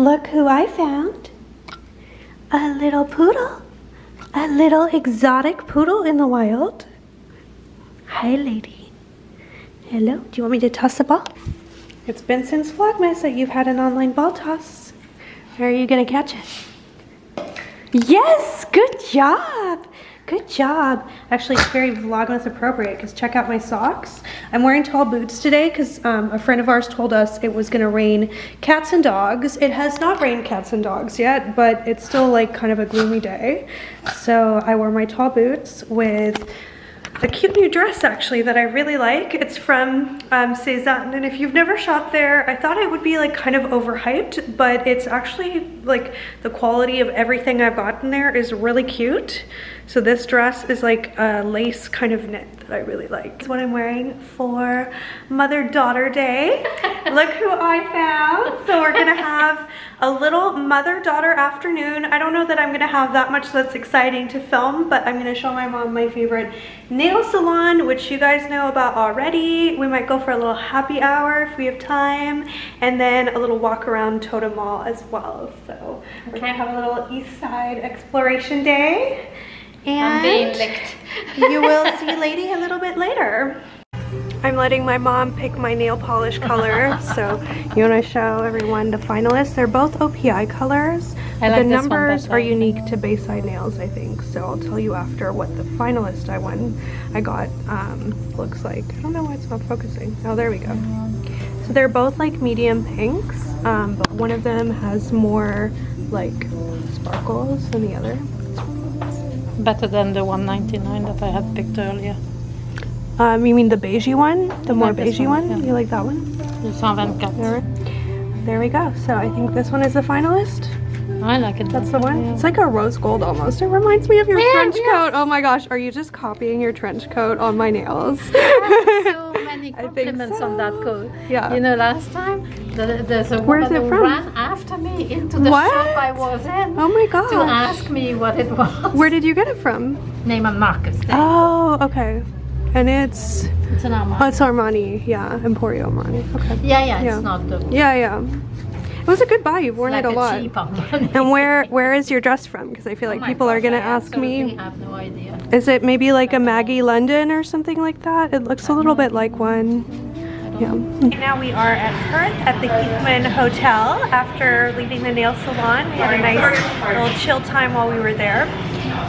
Look who I found. A little poodle. A little exotic poodle in the wild. Hi, lady. Hello, do you want me to toss the ball? It's been since Vlogmas that you've had an online ball toss. Are you gonna catch it? Yes, good job. Good job. Actually, it's very Vlogmas appropriate because check out my socks. I'm wearing tall boots today because um, a friend of ours told us it was going to rain cats and dogs. It has not rained cats and dogs yet, but it's still like kind of a gloomy day. So I wore my tall boots with a cute new dress actually that I really like. It's from um, Sezane and if you've never shopped there, I thought it would be like kind of overhyped, but it's actually like the quality of everything I've gotten there is really cute. So this dress is like a lace kind of knit that I really like. It's what I'm wearing for Mother-Daughter Day. Look who I found. So we're gonna have a little mother-daughter afternoon. I don't know that I'm gonna have that much that's exciting to film, but I'm gonna show my mom my favorite nail salon, which you guys know about already. We might go for a little happy hour if we have time, and then a little walk around Totem Mall as well. So we're gonna have a little East Side exploration day. And you will see Lady a little bit later. I'm letting my mom pick my nail polish color. so you want to show everyone the finalists. They're both OPI colors. Like the numbers are unique to Bayshore Nails, I think. So I'll tell you after what the finalist I won, I got um, looks like. I don't know why it's not focusing. Oh, there we go. So they're both like medium pinks, um, but one of them has more like sparkles than the other. Better than the 199 that I had picked earlier. Um, you mean the beigey one? The more beigey one? one? Yeah. You like that one? Le 124. There, there we go. So I think this one is the finalist. I like it. That's the one? Yeah. It's like a rose gold almost. It reminds me of your yeah, trench yes. coat. Oh my gosh, are you just copying your trench coat on my nails? so many compliments so. on that coat. Yeah. You know, last time the, there's a Where's woman it from? ran after me into the what? shop I was in. Oh my god. To ask me what it was. Where did you get it from? Name Neiman Marcus. Oh, okay. And it's it's an Armani. Oh, it's Armani, yeah, Emporio Armani. Okay. Yeah, yeah, yeah. it's not the. Yeah, yeah. It was a good buy. You've worn like it a, a lot. and where where is your dress from? Because I feel oh like oh people gosh, are gonna I ask me. have no idea. Is it maybe like a Maggie London or something like that? It looks a little bit like one. Yeah. Now we are at Hearth at the Heathman Hotel after leaving the nail salon. We had a nice little chill time while we were there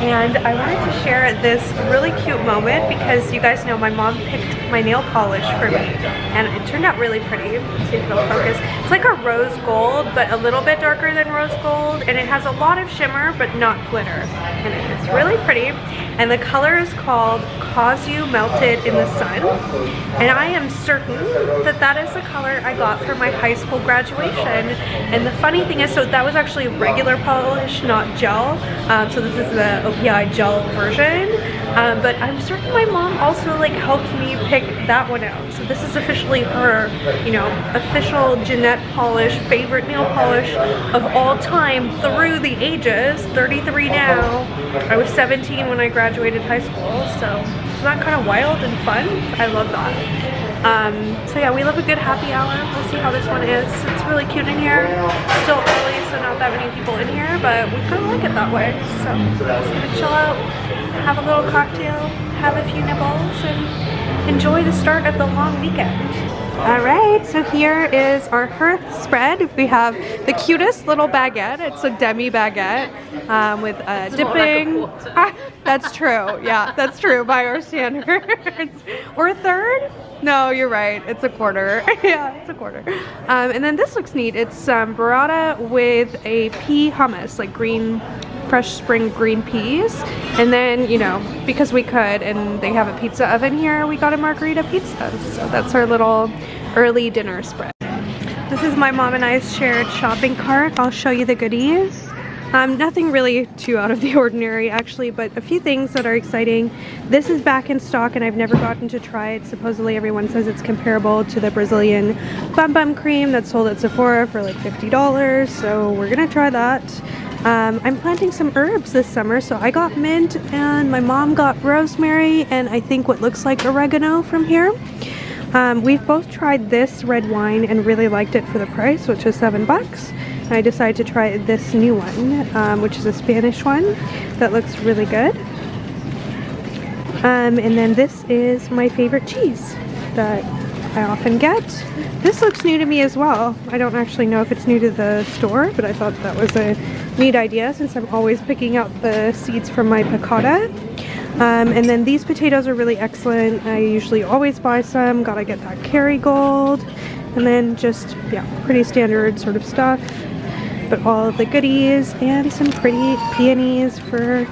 and I wanted to share this really cute moment because you guys know my mom picked my nail polish for me and it turned out really pretty. See if it'll focus. It's like a rose gold but a little bit darker than rose gold and it has a lot of shimmer but not glitter and it's really pretty and the color is called Cozumel-ted in the Sun and I am certain that that is the color I got for my high school graduation and the funny thing is so that was actually regular polish not gel um, so this is the OPI gel version. Um, but I'm certain my mom also like helped me pick that one out. So this is officially her, you know, official Jeanette polish, favorite nail polish of all time through the ages. 33 now. I was 17 when I graduated high school. So isn't that kind of wild and fun? I love that. Um, so yeah, we love a good happy hour. We'll see how this one is. It's really cute in here. Still early, so not that many people in here, but we kind of like it that way. So just gonna chill out, have a little cocktail, have a few nibbles, and enjoy the start of the long weekend. All right, so here is our hearth spread. We have the cutest little baguette. It's a demi baguette um, with uh, dipping. Like ah, that's true. Yeah, that's true by our standards. or a third. No, you're right. It's a quarter. yeah, it's a quarter. Um, and then this looks neat. It's um, burrata with a pea hummus, like green, fresh spring green peas. And then, you know, because we could and they have a pizza oven here, we got a margarita pizza. So that's our little early dinner spread. This is my mom and I's shared shopping cart. I'll show you the goodies. Um, nothing really too out of the ordinary actually, but a few things that are exciting. This is back in stock and I've never gotten to try it. Supposedly everyone says it's comparable to the Brazilian Bum Bum Cream that's sold at Sephora for like $50, so we're gonna try that. Um, I'm planting some herbs this summer, so I got mint and my mom got rosemary and I think what looks like oregano from here. Um, we've both tried this red wine and really liked it for the price, which is seven bucks. And I decided to try this new one, um, which is a Spanish one that looks really good. Um, and then this is my favorite cheese that I often get. This looks new to me as well. I don't actually know if it's new to the store, but I thought that was a neat idea since I'm always picking out the seeds from my piccata. Um, and then these potatoes are really excellent. I usually always buy some. Gotta get that Kerrygold. And then just, yeah, pretty standard sort of stuff. But all of the goodies and some pretty peonies for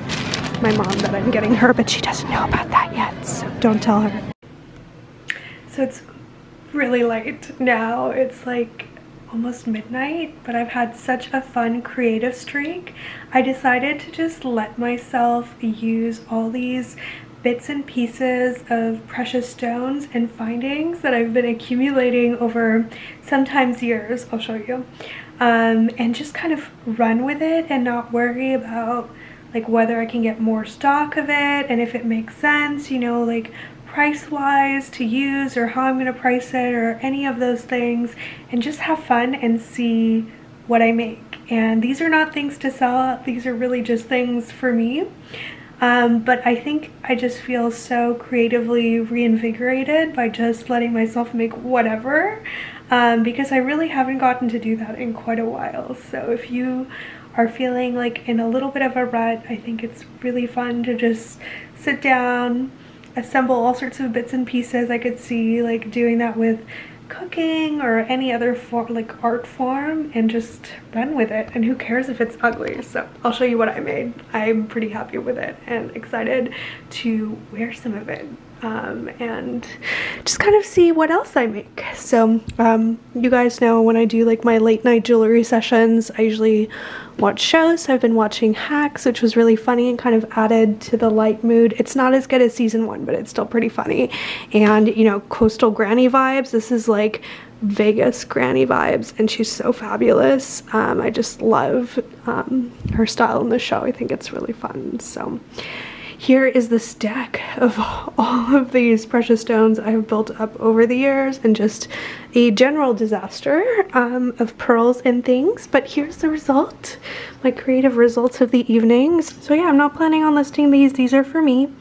my mom that I'm getting her, but she doesn't know about that yet, so don't tell her. So it's really late now. It's like almost midnight, but I've had such a fun creative streak. I decided to just let myself use all these bits and pieces of precious stones and findings that I've been accumulating over sometimes years, I'll show you, um, and just kind of run with it and not worry about like whether I can get more stock of it and if it makes sense, you know, like price wise to use or how I'm to price it or any of those things and just have fun and see what I make. And these are not things to sell, these are really just things for me. Um, but I think I just feel so creatively reinvigorated by just letting myself make whatever um, because I really haven't gotten to do that in quite a while. So if you are feeling like in a little bit of a rut, I think it's really fun to just sit down, assemble all sorts of bits and pieces. I could see like doing that with cooking or any other form like art form and just run with it. And who cares if it's ugly? So I'll show you what I made. I'm pretty happy with it and excited to wear some of it um, and just kind of see what else I make. So um, you guys know when I do like my late night jewelry sessions, I usually watch shows. So I've been watching Hacks, which was really funny and kind of added to the light mood. It's not as good as season one, but it's still pretty funny. And you know, coastal granny vibes. This is like Vegas granny vibes and she's so fabulous. Um, I just love um, her style in the show. I think it's really fun. So here is the stack of all of these precious stones I have built up over the years and just a general disaster um, of pearls and things. But here's the result, my creative results of the evenings. So yeah, I'm not planning on listing these. These are for me.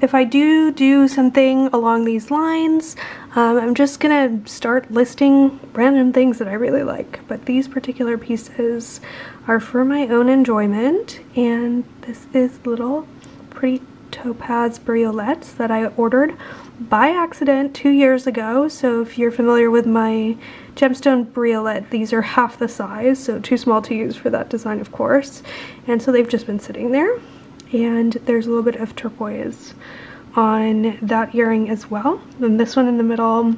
If I do do something along these lines, um, I'm just gonna start listing random things that I really like. But these particular pieces are for my own enjoyment. And this is little pretty topaz briolettes that I ordered by accident two years ago. So if you're familiar with my gemstone briolette, these are half the size, so too small to use for that design, of course. And so they've just been sitting there. And there's a little bit of turquoise on that earring as well. Then this one in the middle,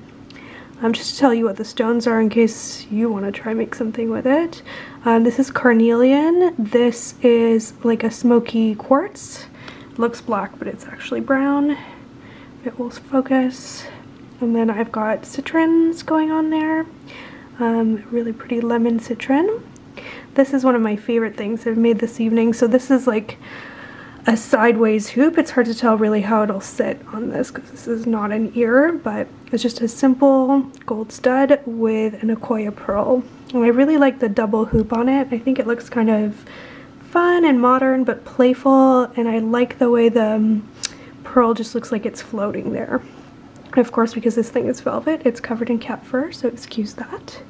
um, just to tell you what the stones are in case you want to try make something with it. Um, this is carnelian. This is like a smoky quartz looks black, but it's actually brown. It will focus. And then I've got citrons going on there. Um, really pretty lemon citron. This is one of my favorite things I've made this evening. So this is like a sideways hoop. It's hard to tell really how it'll sit on this because this is not an ear, but it's just a simple gold stud with an Akoya pearl. And I really like the double hoop on it. I think it looks kind of fun and modern but playful and I like the way the um, pearl just looks like it's floating there. Of course because this thing is velvet it's covered in cat fur so excuse that.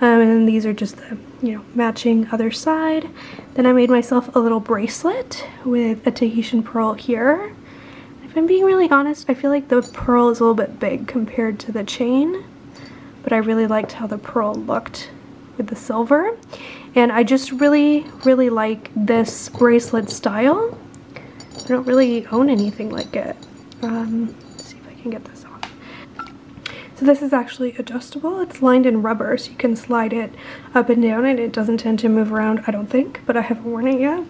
Um, and these are just the you know matching other side. Then I made myself a little bracelet with a Tahitian pearl here. If I'm being really honest I feel like the pearl is a little bit big compared to the chain but I really liked how the pearl looked with the silver and I just really, really like this bracelet style. I don't really own anything like it. Um, see if I can get this on. So this is actually adjustable. It's lined in rubber, so you can slide it up and down, and it doesn't tend to move around, I don't think, but I haven't worn it yet.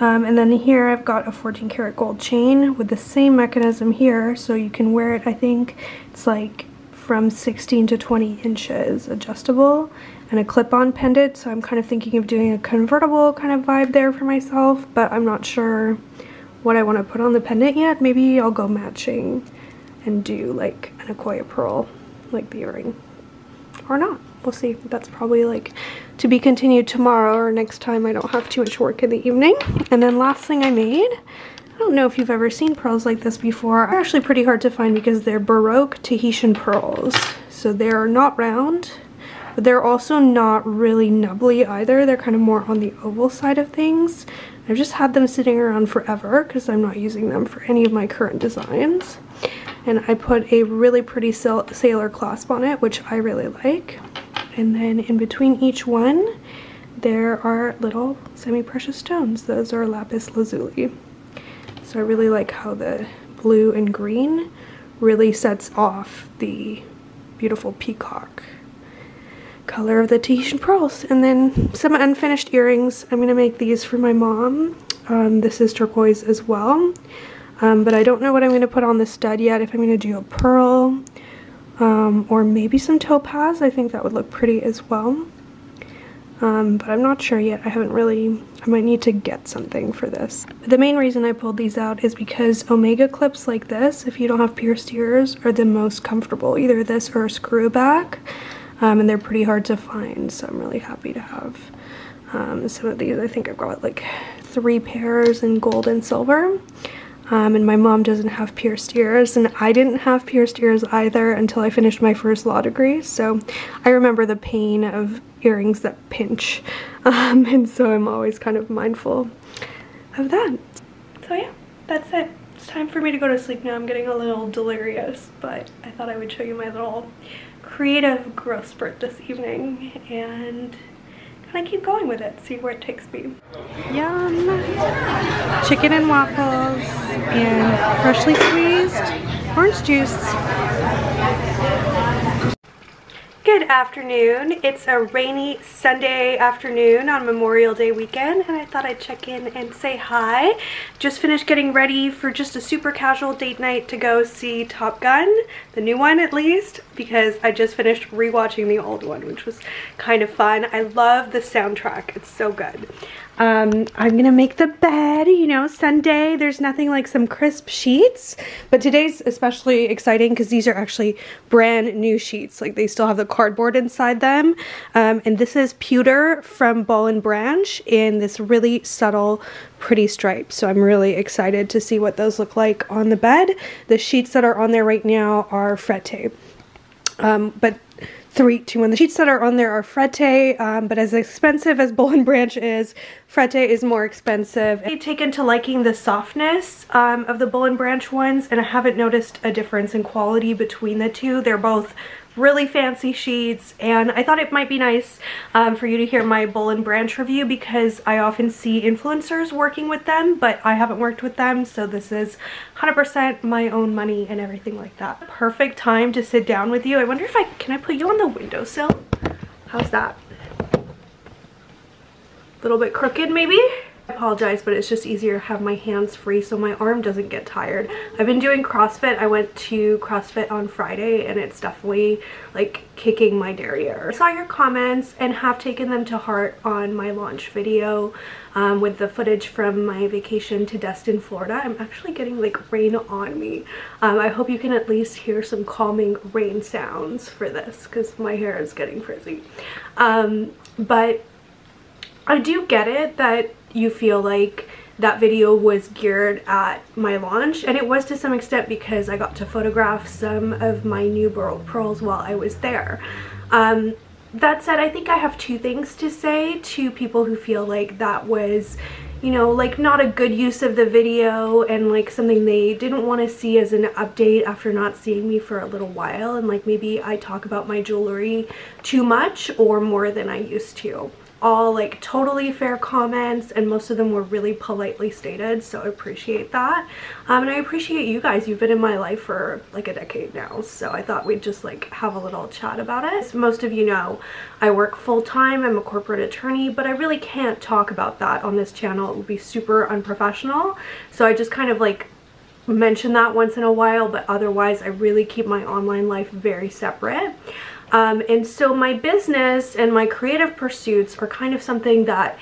Um, and then here I've got a 14 karat gold chain with the same mechanism here, so you can wear it, I think it's like from 16 to 20 inches adjustable and a clip-on pendant so I'm kind of thinking of doing a convertible kind of vibe there for myself but I'm not sure what I want to put on the pendant yet maybe I'll go matching and do like an Akoya pearl like the earring or not we'll see that's probably like to be continued tomorrow or next time I don't have too much work in the evening. And then last thing I made, I don't know if you've ever seen pearls like this before. They're actually pretty hard to find because they're Baroque Tahitian pearls. So they're not round, but they're also not really nubbly either. They're kind of more on the oval side of things. I've just had them sitting around forever because I'm not using them for any of my current designs. And I put a really pretty sailor clasp on it, which I really like. And then in between each one, there are little semi-precious stones. Those are lapis lazuli. So I really like how the blue and green really sets off the beautiful peacock color of the Tahitian pearls. And then some unfinished earrings. I'm going to make these for my mom. Um, this is turquoise as well. Um, but I don't know what I'm going to put on the stud yet. If I'm going to do a pearl um, or maybe some topaz. I think that would look pretty as well. Um, but I'm not sure yet. I haven't really, I might need to get something for this. But the main reason I pulled these out is because Omega clips like this, if you don't have pierced ears, are the most comfortable. Either this or a screw back. Um, and they're pretty hard to find, so I'm really happy to have um, some of these. I think I've got like three pairs in gold and silver. Um, and my mom doesn't have pierced ears and I didn't have pierced ears either until I finished my first law degree so I remember the pain of earrings that pinch um, and so I'm always kind of mindful of that. So yeah, that's it. It's time for me to go to sleep now. I'm getting a little delirious but I thought I would show you my little creative growth spurt this evening and kind of keep going with it, see where it takes me. Yum! Chicken and waffles and freshly squeezed orange juice. Good afternoon. It's a rainy Sunday afternoon on Memorial Day weekend and I thought I'd check in and say hi. Just finished getting ready for just a super casual date night to go see Top Gun, the new one at least, because I just finished rewatching the old one, which was kind of fun. I love the soundtrack. It's so good. Um, I'm gonna make the bed, you know, Sunday. There's nothing like some crisp sheets, but today's especially exciting because these are actually brand new sheets. Like they still have the cardboard inside them. Um, and this is pewter from Boll and Branch in this really subtle, pretty stripe. So I'm really excited to see what those look like on the bed. The sheets that are on there right now are Frette. Um, but three, two, one. The sheets that are on there are Frette, um, but as expensive as Boll and Branch is, Frette is more expensive. I've taken to liking the softness um, of the and Branch ones, and I haven't noticed a difference in quality between the two. They're both really fancy sheets and I thought it might be nice um, for you to hear my and Branch review because I often see influencers working with them but I haven't worked with them so this is 100% my own money and everything like that. Perfect time to sit down with you. I wonder if I, can I put you on the windowsill? How's that? Little bit crooked maybe? I apologize, but it's just easier to have my hands free so my arm doesn't get tired. I've been doing CrossFit. I went to CrossFit on Friday and it's definitely like kicking my derriere. I saw your comments and have taken them to heart on my launch video um, with the footage from my vacation to Destin, Florida. I'm actually getting like rain on me. Um, I hope you can at least hear some calming rain sounds for this because my hair is getting frizzy. Um, but I do get it that you feel like that video was geared at my launch and it was to some extent because I got to photograph some of my new pearl pearls while I was there. Um, that said, I think I have two things to say to people who feel like that was you know, like not a good use of the video and like something they didn't want to see as an update after not seeing me for a little while and like maybe I talk about my jewelry too much or more than I used to all like totally fair comments and most of them were really politely stated so I appreciate that. Um, and I appreciate you guys. You've been in my life for like a decade now so I thought we'd just like have a little chat about it. Most of you know I work full-time. I'm a corporate attorney but I really can't talk about that on this channel. It would be super unprofessional. So I just kind of like mention that once in a while but otherwise I really keep my online life very separate um, and so my business and my creative pursuits are kind of something that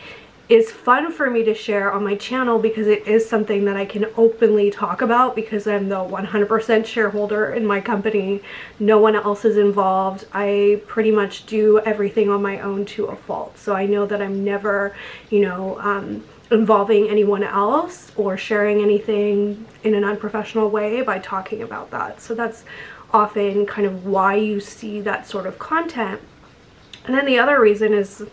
is fun for me to share on my channel because it is something that I can openly talk about because I'm the 100% shareholder in my company. No one else is involved. I pretty much do everything on my own to a fault. So I know that I'm never, you know, um, involving anyone else or sharing anything in an unprofessional way by talking about that. So that's often kind of why you see that sort of content. And then the other reason is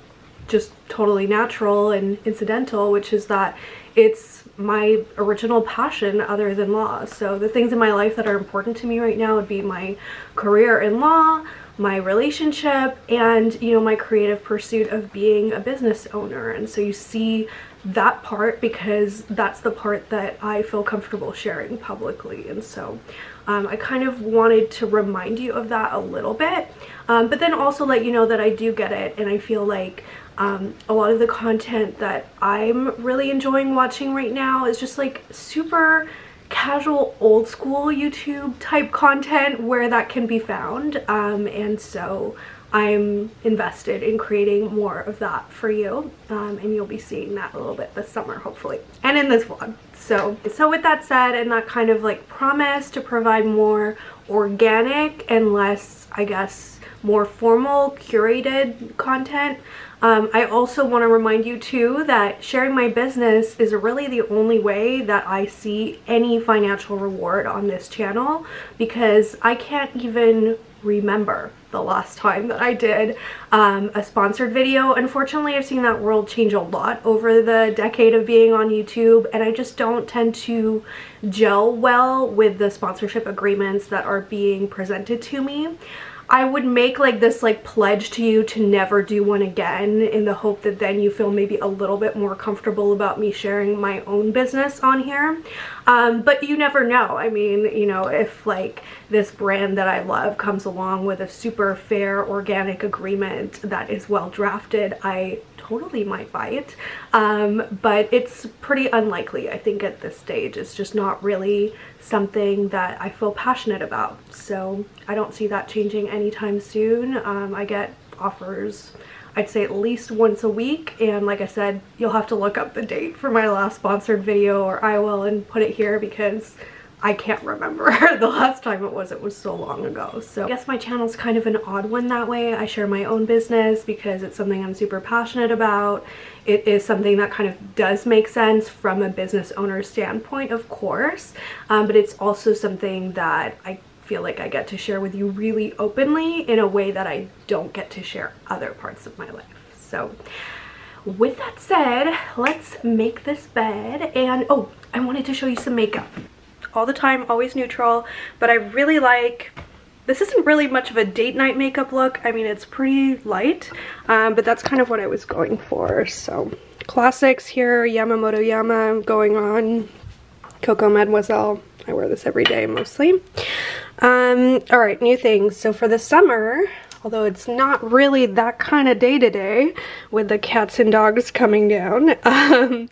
just totally natural and incidental, which is that it's my original passion other than law. So the things in my life that are important to me right now would be my career in law, my relationship, and you know, my creative pursuit of being a business owner. And so you see that part because that's the part that I feel comfortable sharing publicly. And so um, I kind of wanted to remind you of that a little bit, um, but then also let you know that I do get it and I feel like um, a lot of the content that I'm really enjoying watching right now is just like super casual old school YouTube type content where that can be found um, and so I'm invested in creating more of that for you um, and you'll be seeing that a little bit this summer hopefully and in this vlog. So so with that said and that kind of like promise to provide more organic and less I guess more formal curated content um, I also want to remind you too that sharing my business is really the only way that I see any financial reward on this channel because I can't even remember the last time that I did um, a sponsored video. Unfortunately, I've seen that world change a lot over the decade of being on YouTube and I just don't tend to gel well with the sponsorship agreements that are being presented to me. I would make like this like pledge to you to never do one again in the hope that then you feel maybe a little bit more comfortable about me sharing my own business on here. Um, but you never know. I mean, you know, if like this brand that I love comes along with a super fair organic agreement that is well drafted, I totally might buy it. Um, but it's pretty unlikely, I think, at this stage. It's just not really something that I feel passionate about. So I don't see that changing anytime soon. Um, I get offers I'd say at least once a week and like I said you'll have to look up the date for my last sponsored video or I will and put it here because I can't remember the last time it was. It was so long ago. So I guess my channel's kind of an odd one that way. I share my own business because it's something I'm super passionate about. It is something that kind of does make sense from a business owner standpoint, of course, um, but it's also something that I feel like I get to share with you really openly in a way that I don't get to share other parts of my life. So with that said, let's make this bed and oh, I wanted to show you some makeup all the time, always neutral, but I really like this isn't really much of a date night makeup look. I mean, it's pretty light, um, but that's kind of what I was going for. So classics here, Yamamoto Yama going on, Coco Mademoiselle. I wear this every day mostly. Um, all right, new things. So for the summer, although it's not really that kind of day to day with the cats and dogs coming down, um,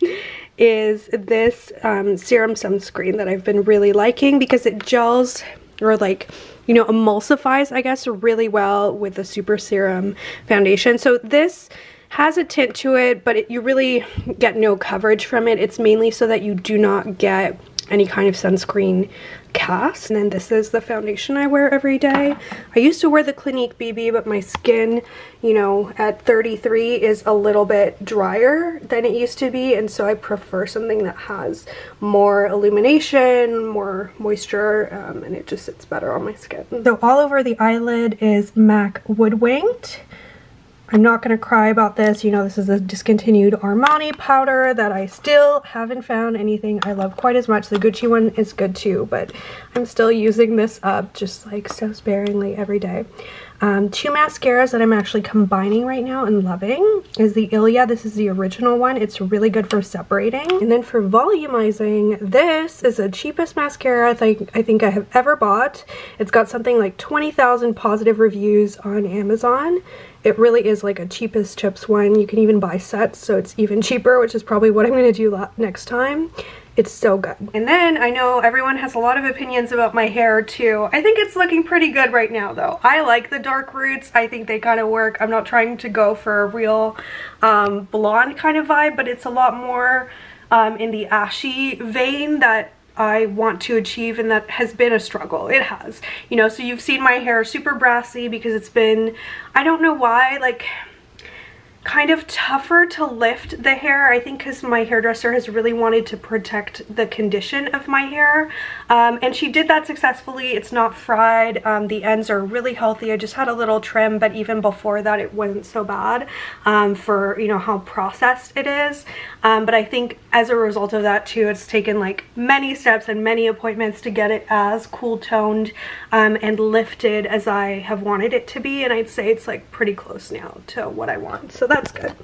is this um, serum sunscreen that I've been really liking because it gels or like you know emulsifies I guess really well with the super serum foundation. So this has a tint to it but it, you really get no coverage from it. It's mainly so that you do not get any kind of sunscreen cast. And then this is the foundation I wear every day. I used to wear the Clinique BB, but my skin, you know, at 33 is a little bit drier than it used to be. And so I prefer something that has more illumination, more moisture, um, and it just sits better on my skin. So all over the eyelid is MAC Woodwinked. I'm not going to cry about this. You know, this is a discontinued Armani powder that I still haven't found anything I love quite as much. The Gucci one is good too, but I'm still using this up just like so sparingly every day. Um, two mascaras that I'm actually combining right now and loving is the Ilia. This is the original one. It's really good for separating. And then for volumizing, this is the cheapest mascara I think I, think I have ever bought. It's got something like 20,000 positive reviews on Amazon. It really is like a cheapest chips one. You can even buy sets, so it's even cheaper, which is probably what I'm going to do next time. It's so good. And then I know everyone has a lot of opinions about my hair too. I think it's looking pretty good right now though. I like the dark roots. I think they kind of work. I'm not trying to go for a real um, blonde kind of vibe, but it's a lot more um, in the ashy vein that I want to achieve and that has been a struggle. It has. You know, so you've seen my hair super brassy because it's been, I don't know why, like kind of tougher to lift the hair I think because my hairdresser has really wanted to protect the condition of my hair. Um, and she did that successfully. It's not fried. Um, the ends are really healthy. I just had a little trim but even before that it wasn't so bad um, for you know how processed it is. Um, but I think as a result of that too it's taken like many steps and many appointments to get it as cool toned um, and lifted as I have wanted it to be. And I'd say it's like pretty close now to what I want. So that's good.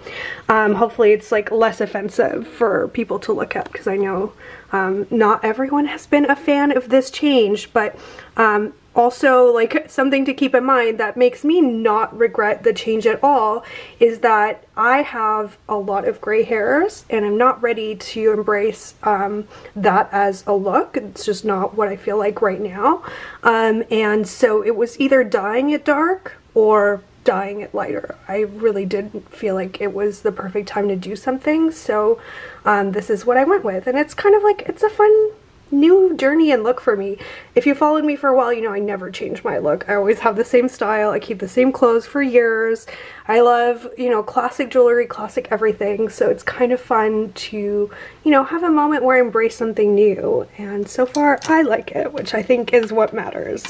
Um, hopefully it's like less offensive for people to look at because I know um, not everyone has been a fan of this change, but um, also like something to keep in mind that makes me not regret the change at all is that I have a lot of gray hairs and I'm not ready to embrace um, that as a look. It's just not what I feel like right now. Um, and so it was either dyeing it dark or dyeing it lighter. I really did feel like it was the perfect time to do something, so um, this is what I went with. And it's kind of like, it's a fun new journey and look for me. If you followed me for a while, you know I never change my look. I always have the same style. I keep the same clothes for years. I love, you know, classic jewelry, classic everything. So it's kind of fun to, you know, have a moment where I embrace something new. And so far, I like it, which I think is what matters.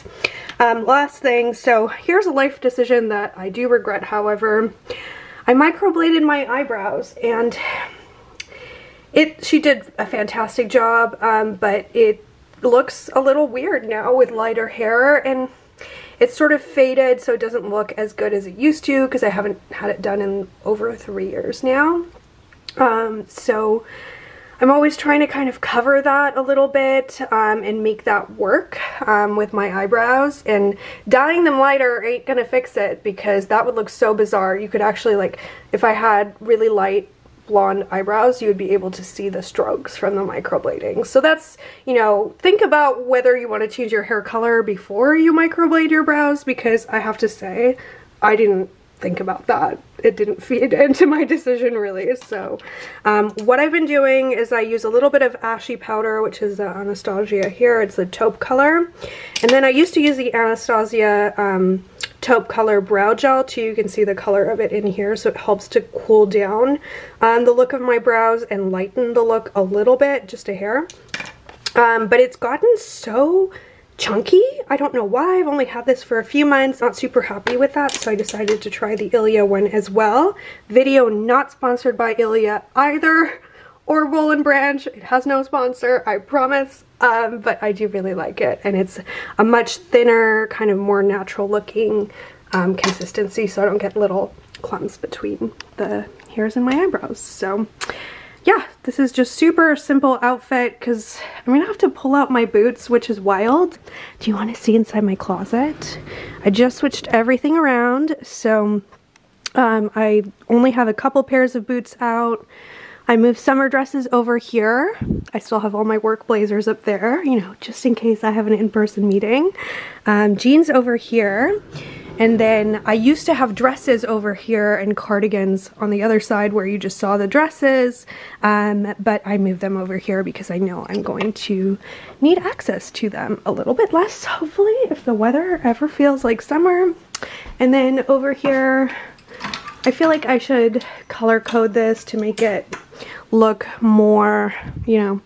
Um, last thing, so here's a life decision that I do regret, however. I microbladed my eyebrows and it she did a fantastic job, um, but it looks a little weird now with lighter hair and it's sort of faded so it doesn't look as good as it used to because I haven't had it done in over three years now. Um, so I'm always trying to kind of cover that a little bit um, and make that work um, with my eyebrows and dyeing them lighter ain't gonna fix it because that would look so bizarre. You could actually like, if I had really light blonde eyebrows, you would be able to see the strokes from the microblading. So that's, you know, think about whether you want to change your hair color before you microblade your brows because I have to say, I didn't think about that. It didn't feed into my decision really. So um, what I've been doing is I use a little bit of ashy powder, which is the Anastasia here. It's the taupe color. And then I used to use the Anastasia um, taupe color brow gel too. You can see the color of it in here. So it helps to cool down um, the look of my brows and lighten the look a little bit, just a hair. Um, but it's gotten so chunky. I don't know why. I've only had this for a few months. Not super happy with that. So I decided to try the Ilia one as well. Video not sponsored by Ilia either or Boll & Branch. It has no sponsor, I promise. Um, but I do really like it. And it's a much thinner, kind of more natural looking um, consistency so I don't get little clumps between the hairs in my eyebrows. So yeah, this is just super simple outfit because I'm gonna have to pull out my boots, which is wild. Do you want to see inside my closet? I just switched everything around, so um, I only have a couple pairs of boots out. I moved summer dresses over here. I still have all my work blazers up there, you know, just in case I have an in-person meeting. Um, jeans over here. And then I used to have dresses over here and cardigans on the other side where you just saw the dresses, um, but I moved them over here because I know I'm going to need access to them a little bit less, hopefully, if the weather ever feels like summer. And then over here, I feel like I should color code this to make it look more, you know,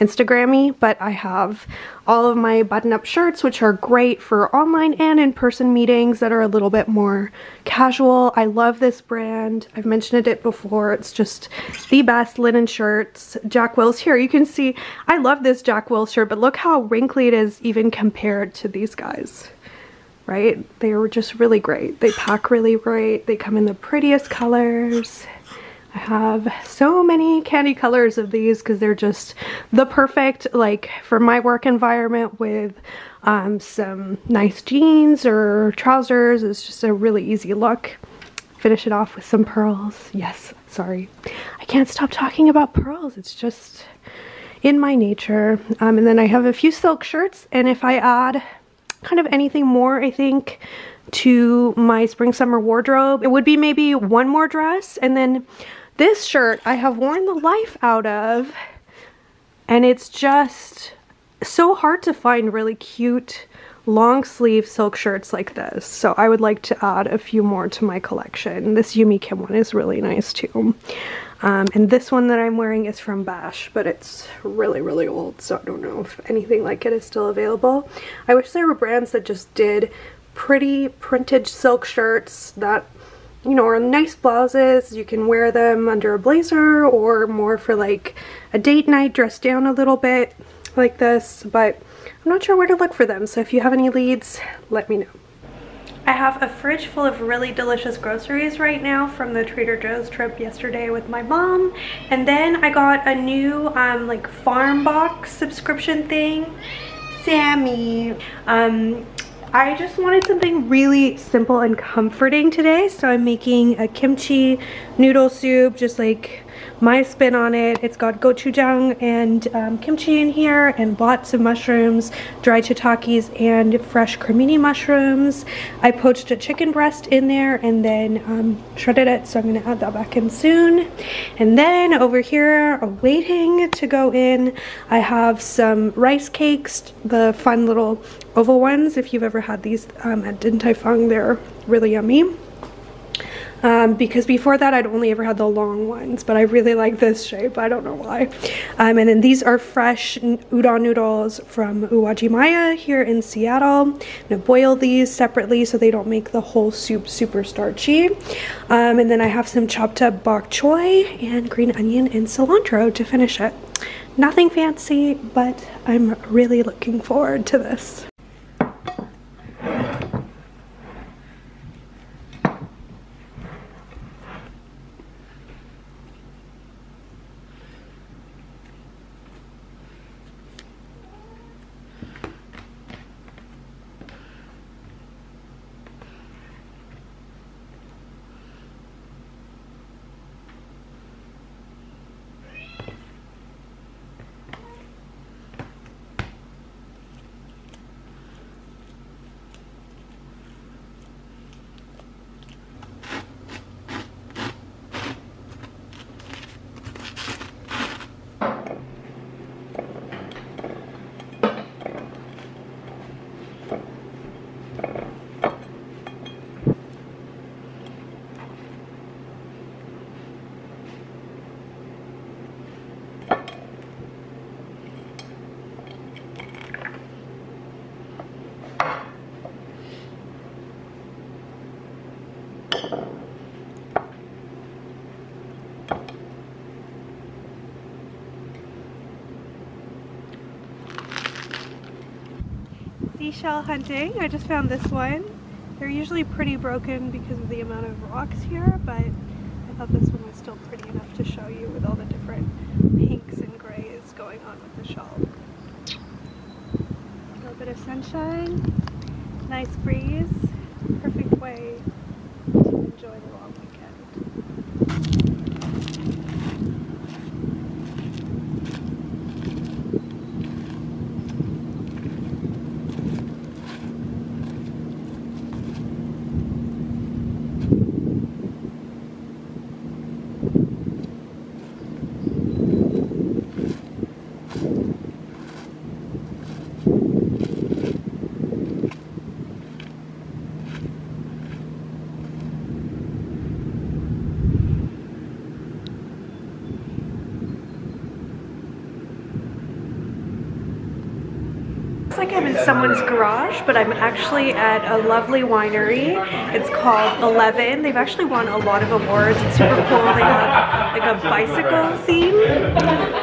Instagrammy, but I have all of my button-up shirts, which are great for online and in-person meetings that are a little bit more casual. I love this brand. I've mentioned it before. It's just the best linen shirts. Jack Wills here. You can see I love this Jack Wills shirt, but look how wrinkly it is even compared to these guys right? They are just really great. They pack really great. They come in the prettiest colors. I have so many candy colors of these because they're just the perfect like for my work environment with um, some nice jeans or trousers. It's just a really easy look. Finish it off with some pearls. Yes, sorry. I can't stop talking about pearls. It's just in my nature. Um, and then I have a few silk shirts and if I add kind of anything more, I think, to my spring summer wardrobe, it would be maybe one more dress and then this shirt I have worn the life out of and it's just so hard to find really cute long sleeve silk shirts like this. So I would like to add a few more to my collection. This Yumi Kim one is really nice too. Um, and this one that I'm wearing is from Bash, but it's really, really old, so I don't know if anything like it is still available. I wish there were brands that just did pretty printed silk shirts that you know, are nice blouses. You can wear them under a blazer or more for like a date night, dressed down a little bit like this, but I'm not sure where to look for them. So if you have any leads, let me know. I have a fridge full of really delicious groceries right now from the Trader Joe's trip yesterday with my mom. And then I got a new um, like farm box subscription thing. Sammy. Um, I just wanted something really simple and comforting today. So I'm making a kimchi noodle soup, just like my spin on it. It's got gochujang and um, kimchi in here and lots of mushrooms, dried shiitakes and fresh cremini mushrooms. I poached a chicken breast in there and then um, shredded it so I'm going to add that back in soon. And then over here waiting to go in I have some rice cakes, the fun little oval ones. If you've ever had these um, at Din Tai Fung they're really yummy um, because before that I'd only ever had the long ones but I really like this shape. I don't know why. Um, and then these are fresh udon noodles from Uwajimaya here in Seattle. I'm gonna boil these separately so they don't make the whole soup super starchy. Um, and then I have some chopped up bok choy and green onion and cilantro to finish it. Nothing fancy but I'm really looking forward to this seashell hunting. I just found this one. They're usually pretty broken because of the amount of rocks here, but I thought this one was still pretty enough to show you with all the different pinks and grays going on with the shell. A little bit of sunshine, nice breeze, perfect way to enjoy the long weekend. looks like I'm someone's garage, but I'm actually at a lovely winery. It's called Eleven. They've actually won a lot of awards. It's super cool. They have like a bicycle theme.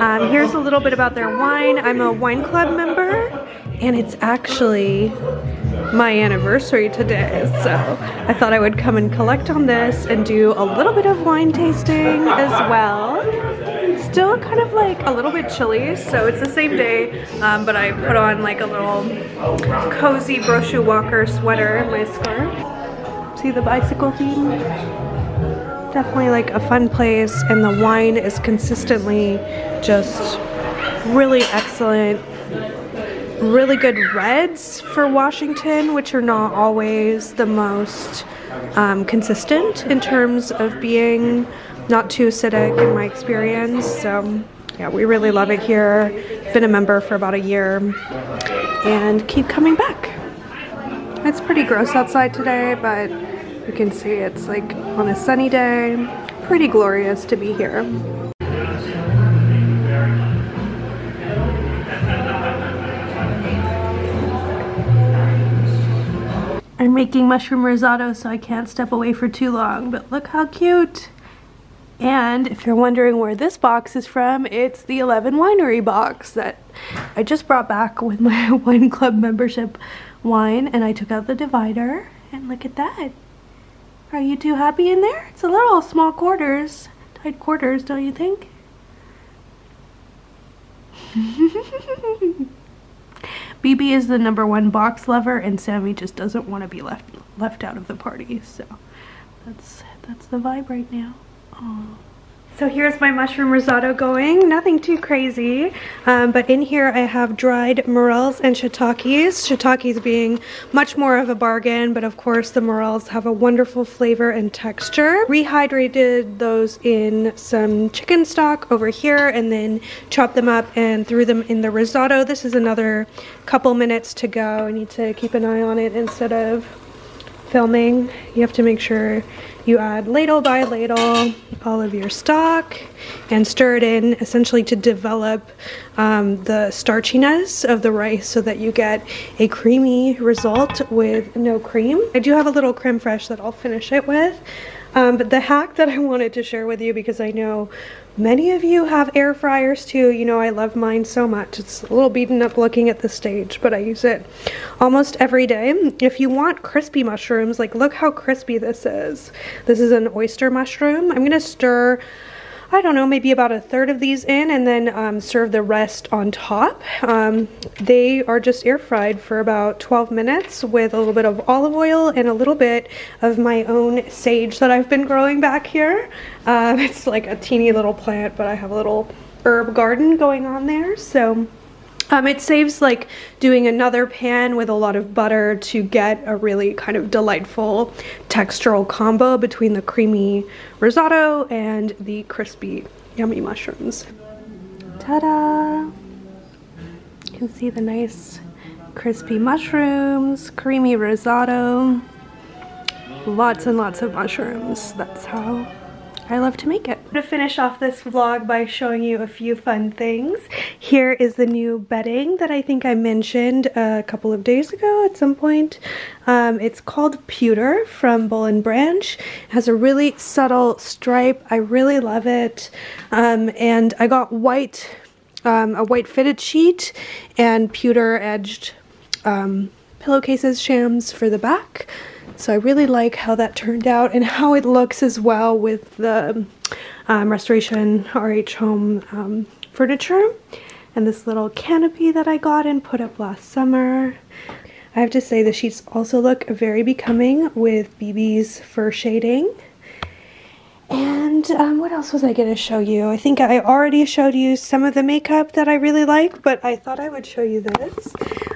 Um, here's a little bit about their wine. I'm a wine club member, and it's actually my anniversary today, so I thought I would come and collect on this and do a little bit of wine tasting as well still kind of like a little bit chilly, so it's the same day, um, but I put on like a little cozy Brochu Walker sweater and my scarf. See the bicycle theme? Definitely like a fun place, and the wine is consistently just really excellent really good reds for Washington, which are not always the most um, consistent in terms of being not too acidic in my experience. So yeah, we really love it here. Been a member for about a year and keep coming back. It's pretty gross outside today, but you can see it's like on a sunny day. Pretty glorious to be here. I'm making mushroom risotto so I can't step away for too long, but look how cute. And if you're wondering where this box is from, it's the 11 Winery box that I just brought back with my wine club membership wine and I took out the divider and look at that. Are you too happy in there? It's a little small quarters, tight quarters, don't you think? BB is the number one box lover and Sammy just doesn't want to be left left out of the party. So that's that's the vibe right now. So here's my mushroom risotto going. Nothing too crazy, um, but in here I have dried morels and shiitakes. Shiitakes being much more of a bargain, but of course the morels have a wonderful flavor and texture. Rehydrated those in some chicken stock over here and then chopped them up and threw them in the risotto. This is another couple minutes to go. I need to keep an eye on it instead of filming. You have to make sure you add ladle by ladle all of your stock and stir it in essentially to develop um, the starchiness of the rice so that you get a creamy result with no cream. I do have a little creme fraiche that I'll finish it with. Um, but the hack that I wanted to share with you because I know many of you have air fryers too. You know, I love mine so much. It's a little beaten up looking at the stage, but I use it almost every day. If you want crispy mushrooms, like look how crispy this is. This is an oyster mushroom. I'm gonna stir I don't know, maybe about a third of these in and then um, serve the rest on top. Um, they are just air fried for about 12 minutes with a little bit of olive oil and a little bit of my own sage that I've been growing back here. Um, it's like a teeny little plant, but I have a little herb garden going on there. So um, it saves like doing another pan with a lot of butter to get a really kind of delightful textural combo between the creamy risotto and the crispy yummy mushrooms. Ta-da! You can see the nice crispy mushrooms, creamy risotto, lots and lots of mushrooms. That's how I love to make it. I'm gonna finish off this vlog by showing you a few fun things. Here is the new bedding that I think I mentioned a couple of days ago at some point. Um, it's called Pewter from Boll & Branch. It has a really subtle stripe. I really love it. Um, and I got white, um, a white fitted sheet and pewter edged um, pillowcases shams for the back. So I really like how that turned out and how it looks as well with the um, Restoration RH Home um, furniture and this little canopy that I got and put up last summer. I have to say the sheets also look very becoming with BB's fur shading. And um, what else was I going to show you? I think I already showed you some of the makeup that I really like, but I thought I would show you this.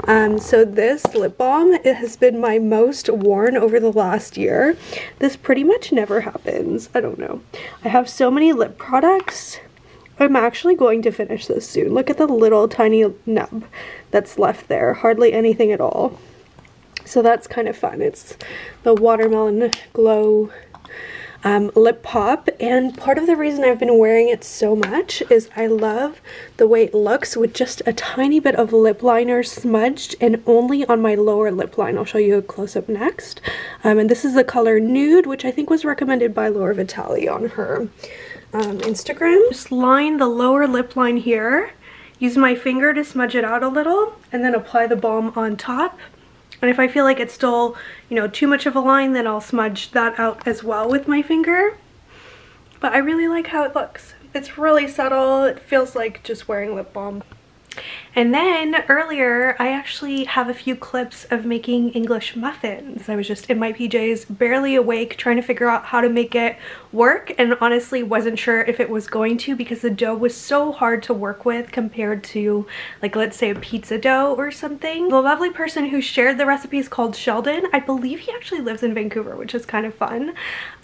Um, so this lip balm, it has been my most worn over the last year. This pretty much never happens. I don't know. I have so many lip products. I'm actually going to finish this soon. Look at the little tiny nub that's left there. Hardly anything at all. So that's kind of fun. It's the Watermelon Glow um, lip pop and part of the reason I've been wearing it so much is I love the way it looks with just a tiny bit of lip liner smudged and only on my lower lip line. I'll show you a close-up next. Um, and this is the color Nude which I think was recommended by Laura Vitale on her um, Instagram. Just line the lower lip line here use my finger to smudge it out a little and then apply the balm on top and if I feel like it's still, you know, too much of a line, then I'll smudge that out as well with my finger. But I really like how it looks. It's really subtle. It feels like just wearing lip balm. And then earlier, I actually have a few clips of making English muffins. I was just in my PJs, barely awake, trying to figure out how to make it work and honestly wasn't sure if it was going to because the dough was so hard to work with compared to like let's say a pizza dough or something. The lovely person who shared the recipe is called Sheldon. I believe he actually lives in Vancouver, which is kind of fun.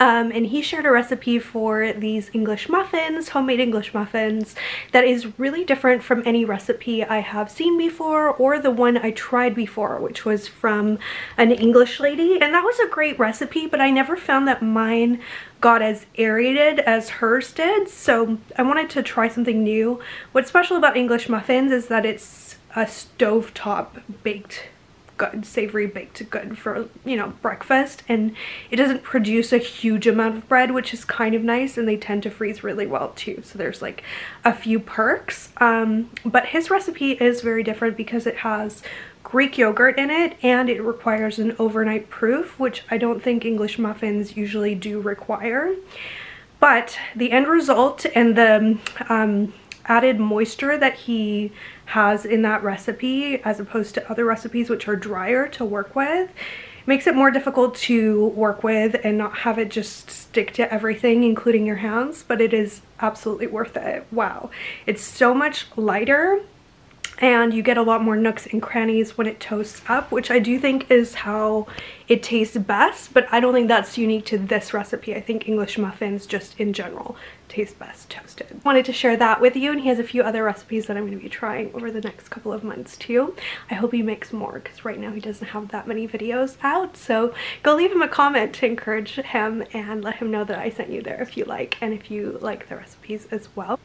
Um, and he shared a recipe for these English muffins, homemade English muffins, that is really different from any recipe I have seen before or the one I tried before, which was from an English lady. And that was a great recipe, but I never found that mine got as aerated as hers did. So I wanted to try something new. What's special about English muffins is that it's a stovetop baked good, savory baked good for, you know, breakfast. And it doesn't produce a huge amount of bread, which is kind of nice. And they tend to freeze really well too. So there's like a few perks. Um, but his recipe is very different because it has Greek yogurt in it and it requires an overnight proof, which I don't think English muffins usually do require. But the end result and the um, added moisture that he has in that recipe as opposed to other recipes which are drier to work with makes it more difficult to work with and not have it just stick to everything including your hands but it is absolutely worth it. Wow. It's so much lighter and you get a lot more nooks and crannies when it toasts up which I do think is how it tastes best but I don't think that's unique to this recipe. I think English muffins just in general taste best toasted. Wanted to share that with you and he has a few other recipes that I'm going to be trying over the next couple of months too. I hope he makes more because right now he doesn't have that many videos out so go leave him a comment to encourage him and let him know that I sent you there if you like and if you like the recipes as well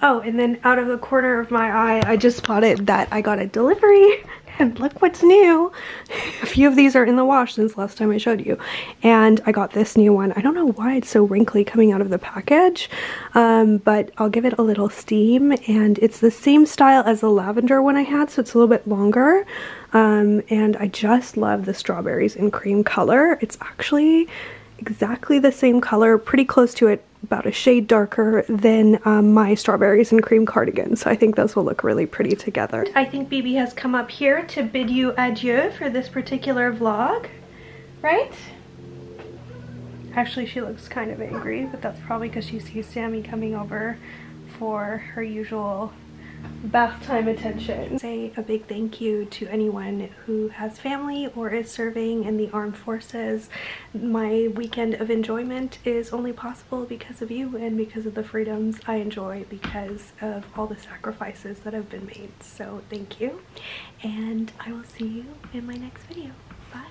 Oh, and then out of the corner of my eye, I just spotted that I got a delivery. And look what's new. A few of these are in the wash since last time I showed you. And I got this new one. I don't know why it's so wrinkly coming out of the package. Um, but I'll give it a little steam. And it's the same style as the lavender one I had, so it's a little bit longer. Um, and I just love the strawberries and cream color. It's actually exactly the same color, pretty close to it about a shade darker than um, my strawberries and cream cardigan. So I think those will look really pretty together. I think BB has come up here to bid you adieu for this particular vlog, right? Actually, she looks kind of angry, but that's probably because she sees Sammy coming over for her usual bath time attention. Say a big thank you to anyone who has family or is serving in the armed forces. My weekend of enjoyment is only possible because of you and because of the freedoms I enjoy because of all the sacrifices that have been made. So thank you and I will see you in my next video. Bye.